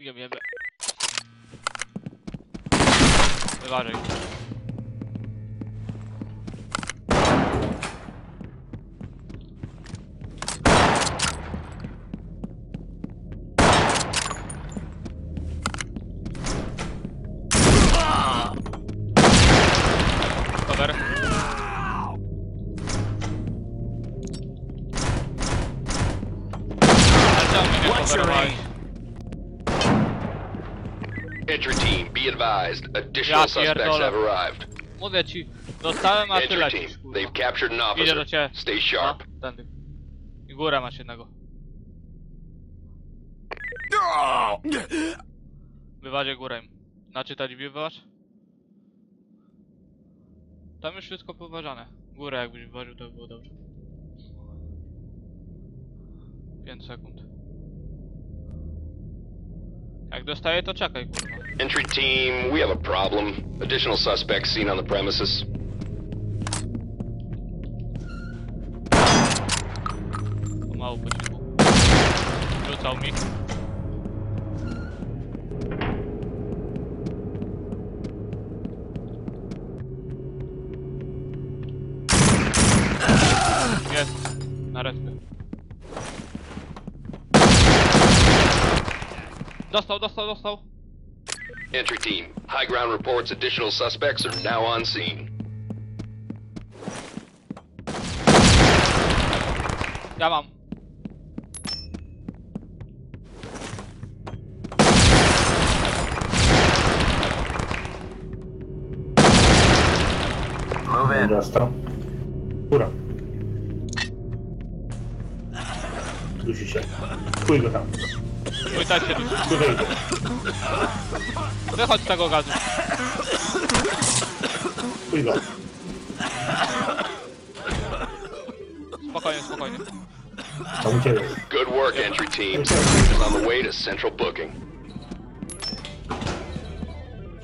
Nie wiemy. Uważaj. Cover. Advised. Additional Ja suspects pierdolę. have arrived. Mówię ci, dostałem, a ty Entry lecisz, team, kurwa. they've captured an Idę do officer. ciebie. Stay sharp. No, tędy. I górę masz jednego. Wywadzie górę. Naczytać wyważ? Tam już wszystko poważane. Górę jakbyś wyważył, to by było dobrze. 5 sekund. Jak dostaję, to czekaj, kurwa. Entry team, we have a problem. Additional suspects seen on the premises. Pomału po cichu. Rzucał mi. Dostał, dostał, dostał. Entry team, high ground reports additional suspects are now on scene. Ja mam. Move in. Dostał. Góra. Dusi się. Chuj go tam. Płytajcie tu. Wychodź z tego gazu. Go. Spokojnie, spokojnie. Tam u ciebie. Good work, entry team. Is on the way to central booking.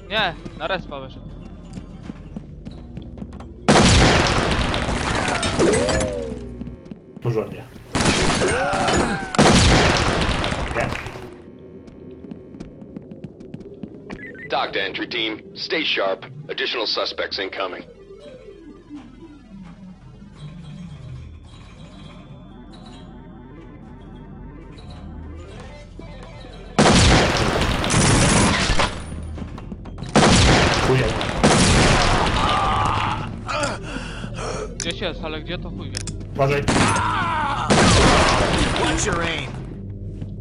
Nie, na respa wyszedł. Porządnie. TOC to entry team. Stay sharp. Additional suspects incoming. Chuj Gdzieś jest, ale gdzie to chuj wie. Uważaj. Watch your aim.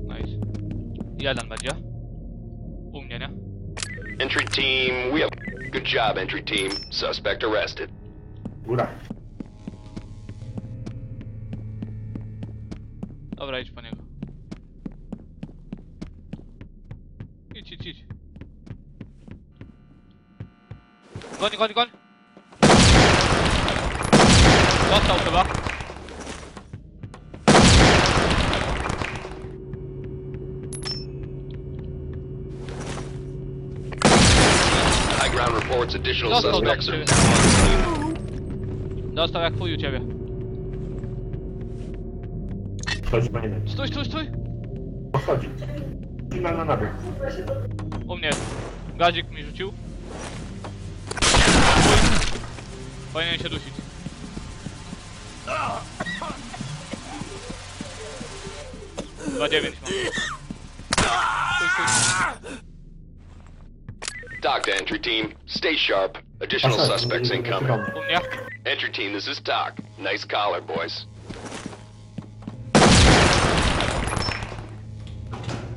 Nice. Jeden będzie. U mnie, nie? Entry team, we have. Good job, entry team. Suspect arrested. Góra. Dobra, idź po niego. Idź, idź, idź. Goń, goń, goń! Dostał chyba. Reports additional No, no, suspects are no. now on scene. Dostał jak chuj u ciebie. Stój, stój, stój! Podchodzi. I na, na. U mnie. Gazik mi rzucił. Powinien się dusić. Dwa dziewięć mam. Chuj, chuj. TOC to entry team. Stay sharp. Additional Chodź, chodź, suspects idziemy incoming. domu. U mnie. Entry team, this is TOC. Nice collar, boys.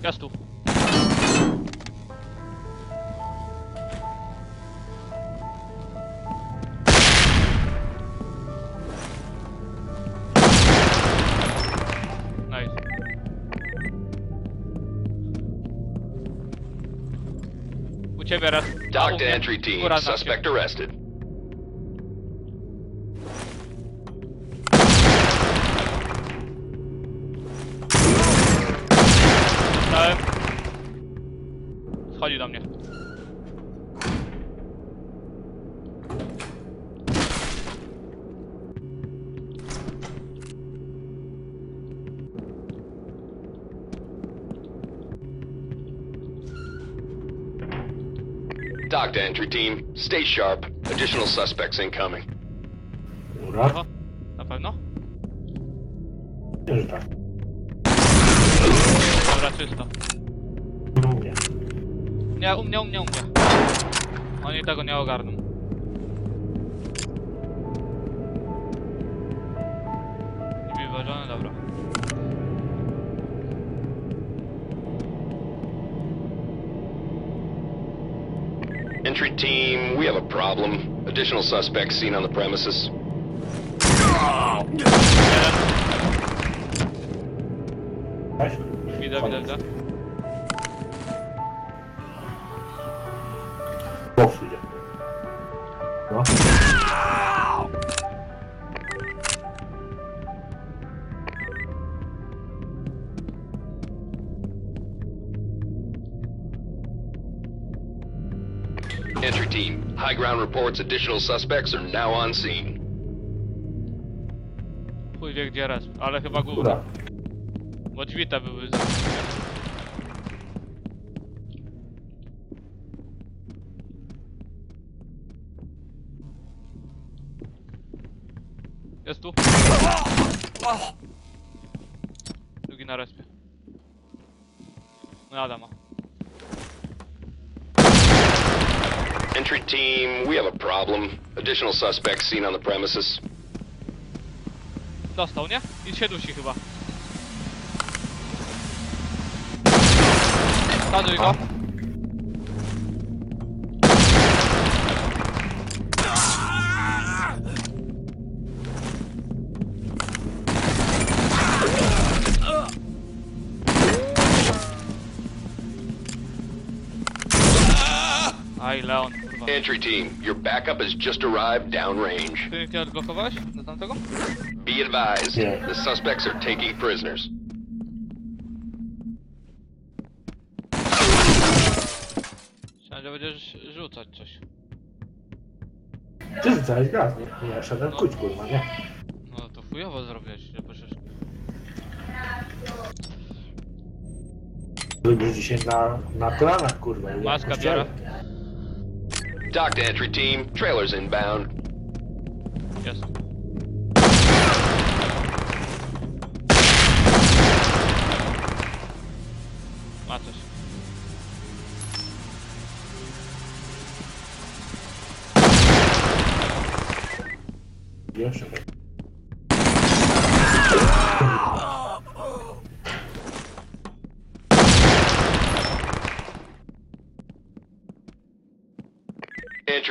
Jest tu. U ciebie raz. TOC to entry team. Ciebie. Suspect arrested. Schodzi do mnie. Dock to entry team. Stay sharp. Additional suspects incoming. Dobra. Na pewno? Że tak. Dobra, czysto. Nie. Nie, u mnie, u mnie, u mnie. Oni tego nie ogarną. Team, we have a problem. Additional suspects seen on the premises. Widzę, widzę, widzę. Boks reports additional suspects are now on scene. Chuj wie gdzie raz, ale chyba główny. Góra. Bo drzwi te były. z- Jest tu. Drugi na respie. No Adama. Entry team, we have a problem. Additional suspects seen on the premises. Dostał, nie? I się dusi chyba. Staduj go. Kurwa. Entry team, your backup has just arrived downrange. Ty mnie odblokowałeś do tamtego? Be advised, Yeah. the suspects are taking prisoners. Myślałem, że będziesz rzucać coś. Ty rzucałeś gaz, nie? Nie, ja szedłem kuć, kurwa, nie? No to chujowo zrobiłeś, że przecież... Lubisz dzisiaj na, na kolanach, kurwa. Maska kościele. biorę. TOC to entry team, trailers inbound. Jest.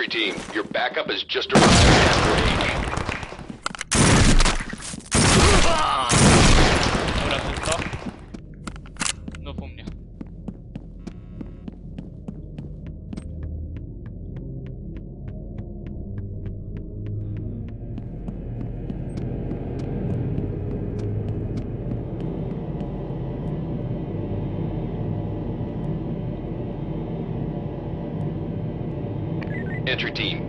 Team, your backup has just arrived downrange. Dobra, czysto. Znów u mnie. Entry team,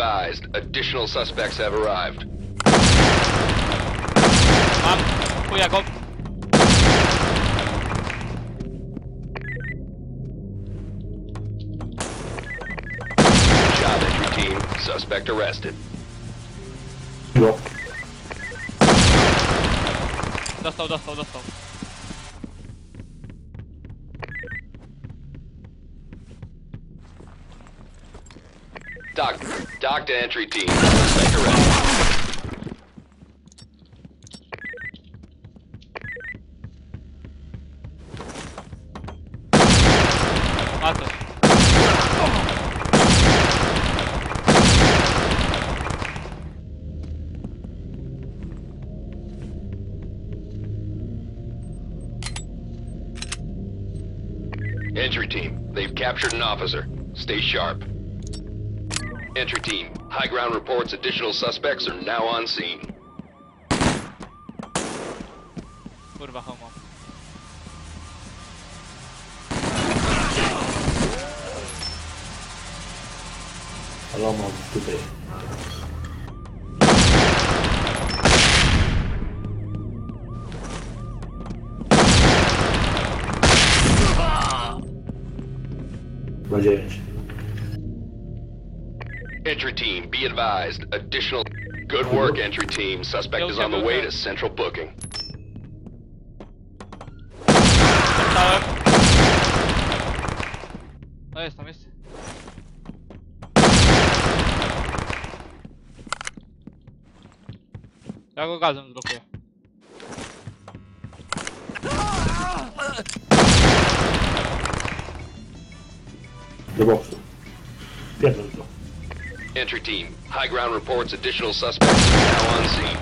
Advised, additional suspects have arrived. Mam. Chuja go. Good job, entry team. Suspect arrested. Go. Dostał, dostał, dostał. TOC, TOC to entry team. Suspect arrested. Entry team, they've captured an officer. Stay sharp. Entry team, high ground reports additional suspects are now on scene. Kurwa, homo. Ale on mam tutaj. Chyba dziewięć. Entry team, be advised. Additional. Good work, entry team. Suspect is on the way to central booking. Dostałem. No jest tam, jest. Ja go gazem zblokuję. Do boksu. Pierdol to. Entry team, high ground reports additional suspects are now on scene.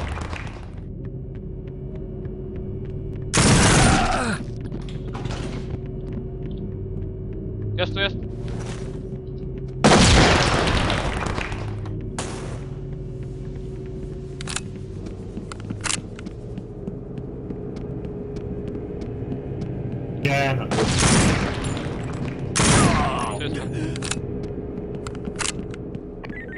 Jest tu, jest. Nie no. Tu jest.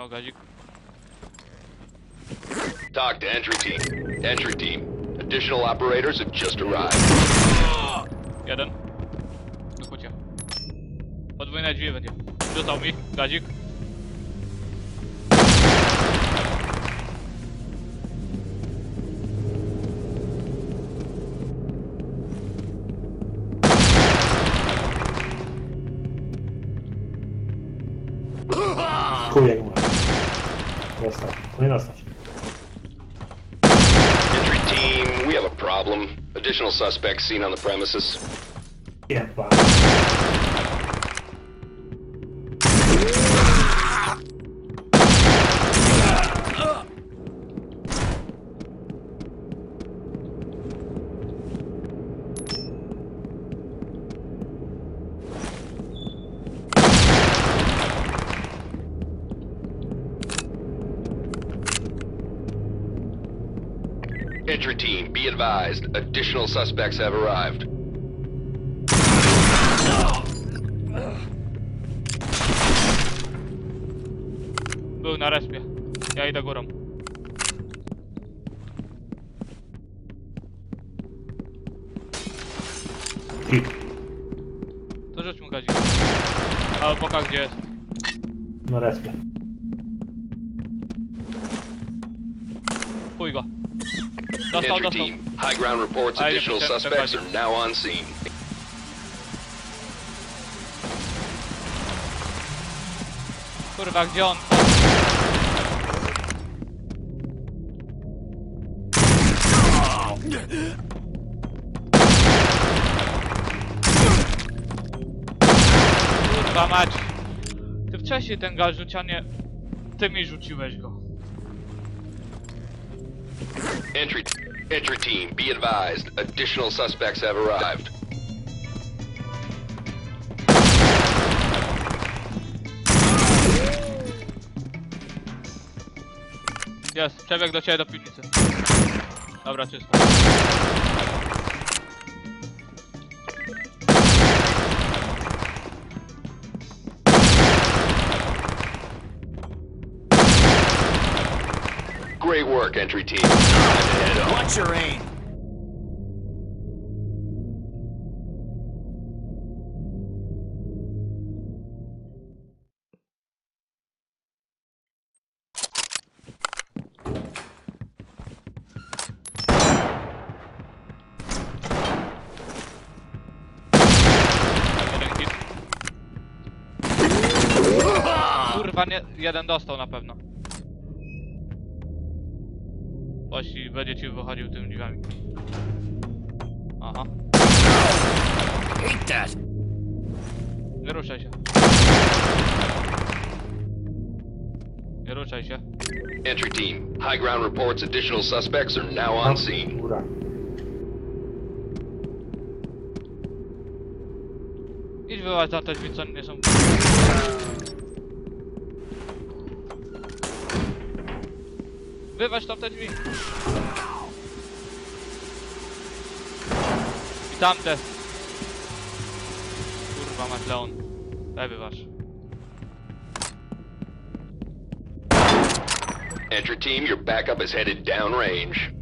Byś miał gazik. TOC to entry team. Entry team, additional operators have just arrived. Jeden. Wykucie. Podwójne drzwi będzie. Rzucał mi gazik. Suspects seen on the premises. Entry team, be advised. Additional suspects have arrived. Był na respie. Ja idę górą. Hit. To rzuć mu gazik. Ale poka gdzie jest. Na respie. Dostał, Entry dostał. team, high ground reports additional suspects are now on scene. Kurwa, gdzie on? Kurwa mać. Ty wcześniej ten gaz rzucia nie... Ty mi rzuciłeś go. Entry, entry team, be advised. Additional suspects have arrived. Jest, przebieg do ciebie do piwnicy. Dobra, czysto. Great work, work, entry team. Watch your aim. Kurwa, nie, jeden dostał na pewno. Jeśli będzie ci wychodził tymi drzwiami. Aha, Hate that. nie ruszaj się. Nie ruszaj się. Entry team, high ground reports additional suspects are now on scene. Góra. Idź wyłaź za te drzwi, co nie są... Wywaź tam te drzwi. I tamte. Kurwa, masz Leon. Daj wyważ. Entry team, your backup is headed downrange.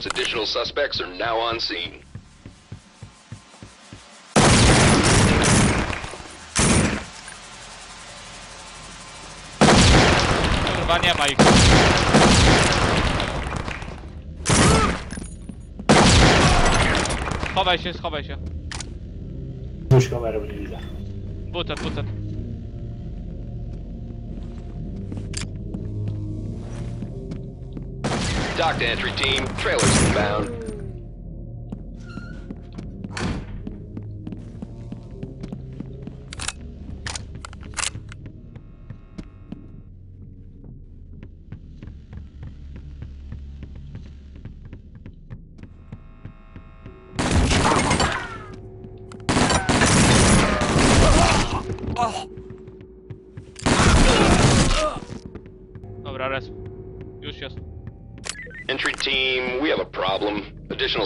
Reports additional suspects are now on scene. Kurwa, nie ma ich. Schowaj się, schowaj się. Puść kamerę, nie widzę. Butet, butet. TOC to entry team, trailers inbound.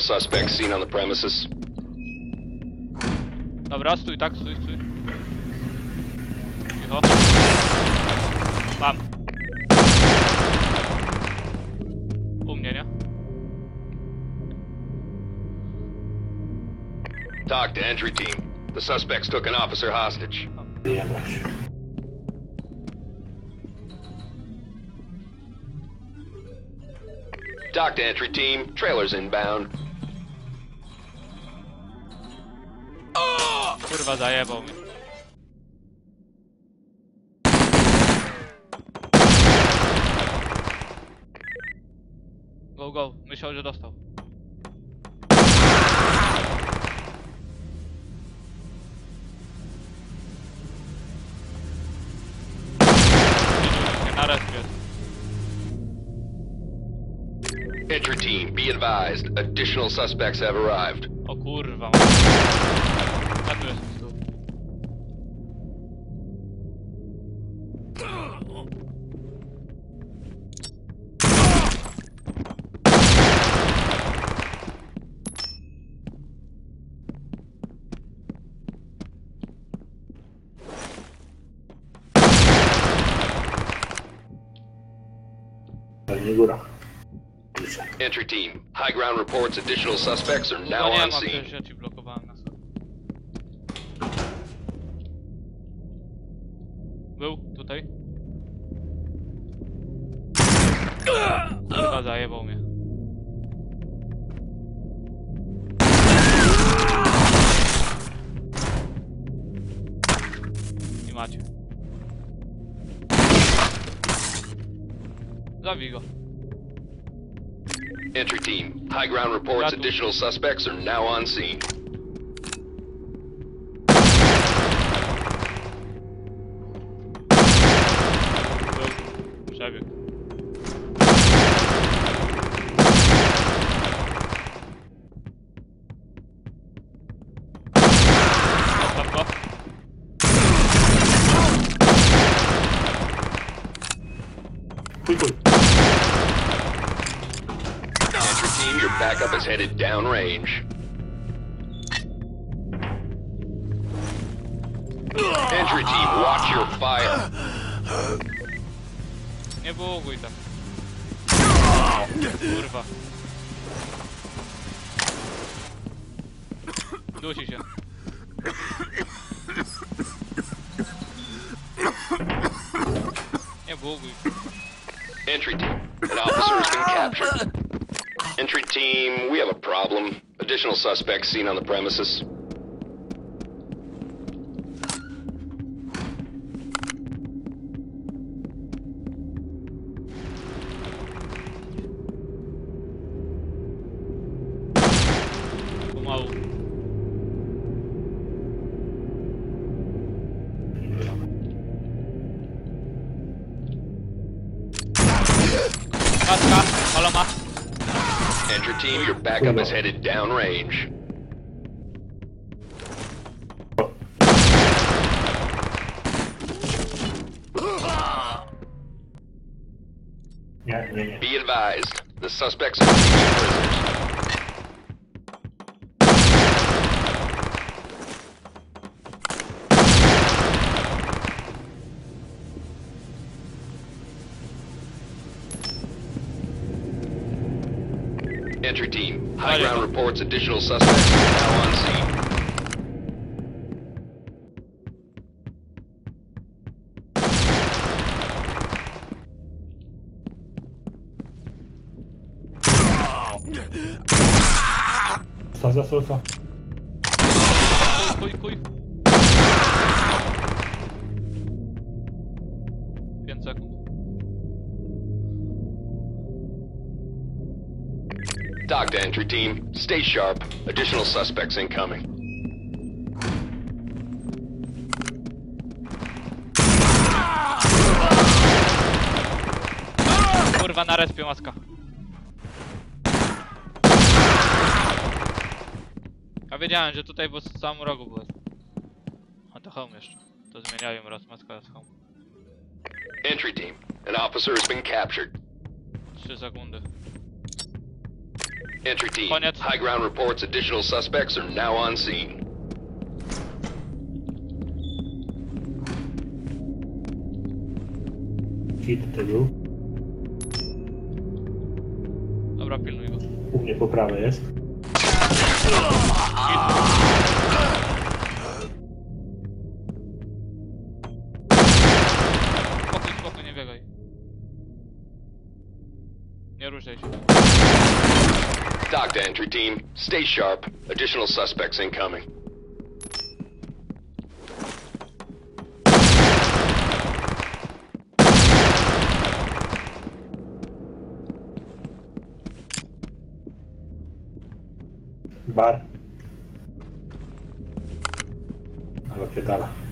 Suspects seen on the premises. Dobra, stój, tak, stój, stój. Cicho. Mam. U mnie, nie? TOC to entry team. The suspects took an officer hostage. TOC to entry team, trailers inbound. Kurwa, zajebał mnie. Go, go. Myślał, że dostał. Na respie. Team, be advised. Additional suspects have arrived. Ale nie góra. Liczę. Entry team, high ground reports additional suspects are now on scene. przecież ja ci blokowałem. Był tutaj. Kurwa zajebał mnie. I macie. Love you, Eagle. Entry team, high ground reports Got additional to. suspects are now on scene. Fui. Backup is headed downrange. Entry team, watch your fire. Nie buguj tak. Kurwa. Dusi się. Nie. Entry team, an officer has been captured. Entry team, we have a problem. Additional suspects seen on the premises. Matka, paloma. Entry team, your backup is headed downrange. Be advised, the suspects Entry team, high ground reports additional suspects are now on scene. Co za co, co? Kuj, TOC to entry team, stay sharp. Additional suspects incoming. Kurwa na respie maska. A wiedziałem, że tutaj w samym rogu byłeś. A to home jeszcze. To zmieniają raz maska raz home. Entry team, an officer has been captured. 3 sekundy. Entry team, Koniec. high ground reports additional suspects are now on scene. Hit to był. Dobra, pilnuj go. U mnie po prawej jest. Spokój, TOC to entry team, stay sharp. Additional suspects incoming. Bar. Pierdala. Entry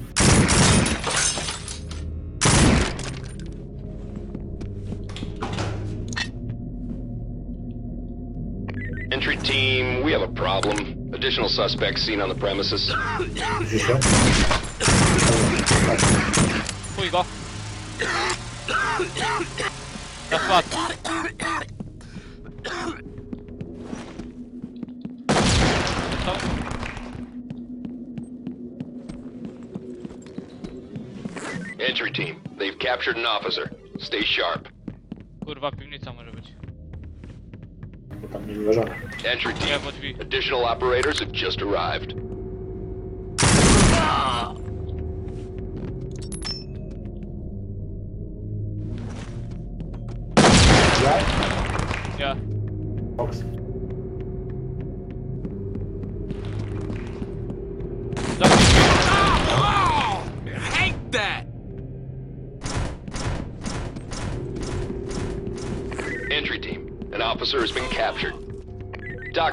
we have a problem. Additional suspects seen on the premises. Chuj go. Na Entry team, they've captured an officer. Stay sharp. Kurwa, może być. Bo tam nie wyważone. Entry team, additional operators have just arrived.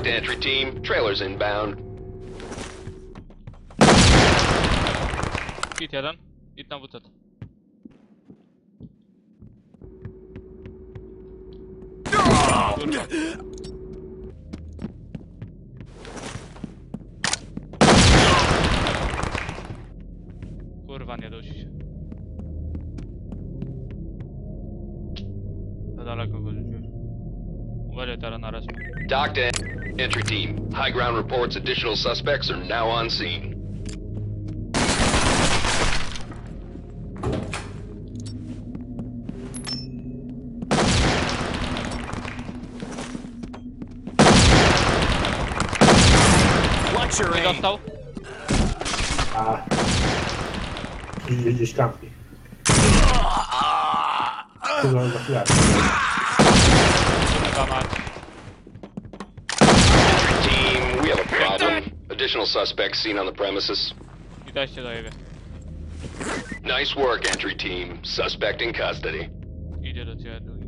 To entry team, trailers inbound. Hit jeden. Hit na WC. Kurwa. Kurwa, nie się. Za daleko go rzuciłeś. Uważaj teraz na to entry team. High ground reports additional suspects are now on scene. Watch your Nie aim. dostał? A. Idzie gdzieś kampi. Kurwa, za chwilę. Kurwa mać. Additional suspects seen on the premises. I daj się. Nice work, entry team. Suspect in custody. Idzie do ciebie drugi.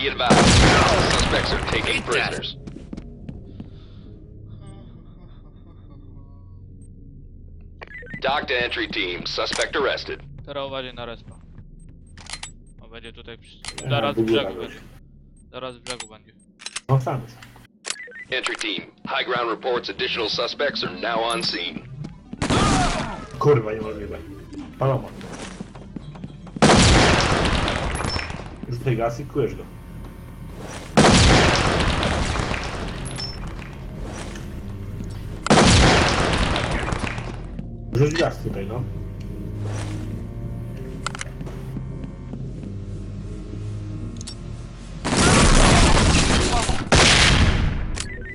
Be advised. All suspects are taken Hate that. prisoners. TOC to entry team. Suspect arrested. Teraz uważaj na respa. O, będzie tutaj przy... Ja, Zaraz z w ogóle brzegu tak będzie. Zaraz z brzegu będzie. No sam jest. Entry team. High ground reports additional suspects are now on scene. Kurwa, nie możliwe. Paloma. Rzucaj gaz i kujesz go. Tutaj, no.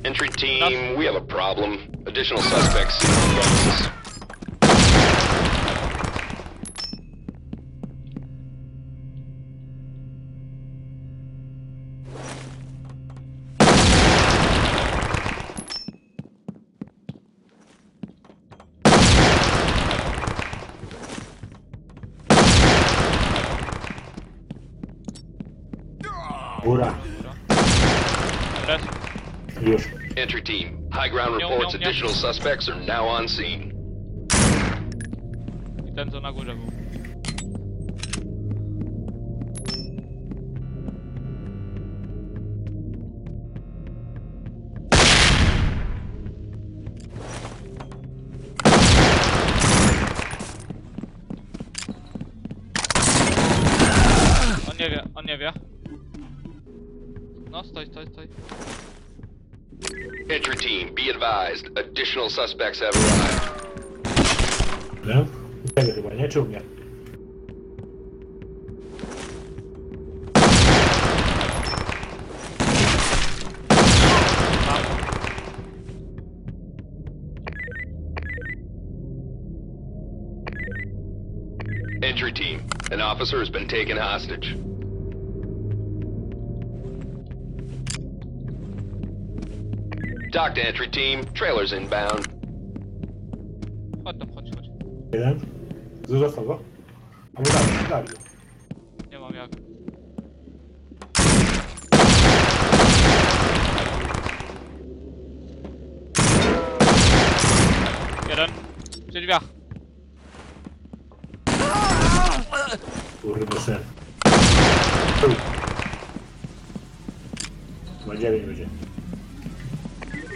Entry team, we have a problem. Additional suspects. Entry team, high ground reports miał, miał. additional suspects are now on scene. Additional suspects have arrived. Nie? U ciebie chyba, nie? Czy u mnie? Entry team, an officer has been taken hostage. Dock to entry team, trailers inbound. Chodź tam, chodź, chodź. Jeden. Został go. A dali, dali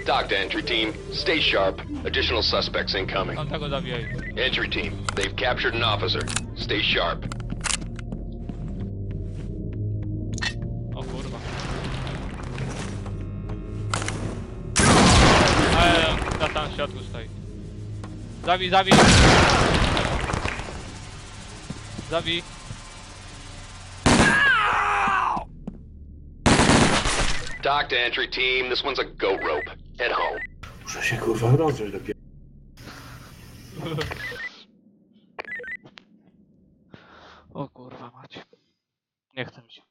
TOC to entry team, stay sharp. Additional suspects incoming. Entry team, they've captured an officer. Stay sharp. O kurwa. Ale na tam w środku stoi. Zabij, zabij. Zabij. TOC to entry team. This one's a goat rope. Muszę się kurwa rozgrzeć dopiero. O kurwa mać. Nie chcę mi się.